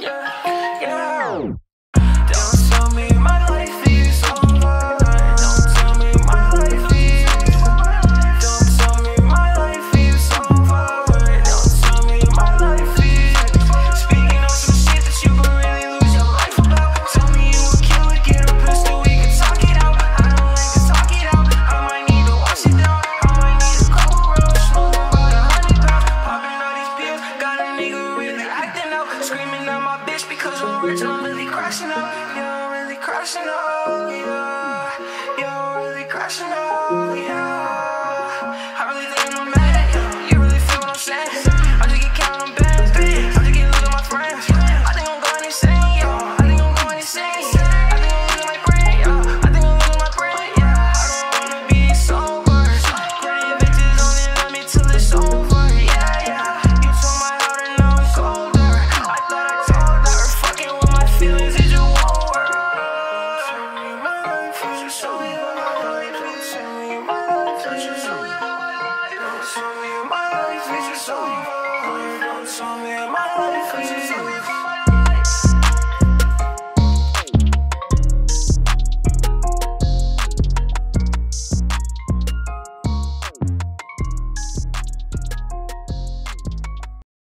Yeah. Cause I'm rich, I'm really crashing out, yeah, really crashing up, yeah, yeah, really crashing up, yeah. I really think I'm mad, yeah. You really feel what I'm saying? I just get counting back. show me my life is just over. Don't show me my life is just over.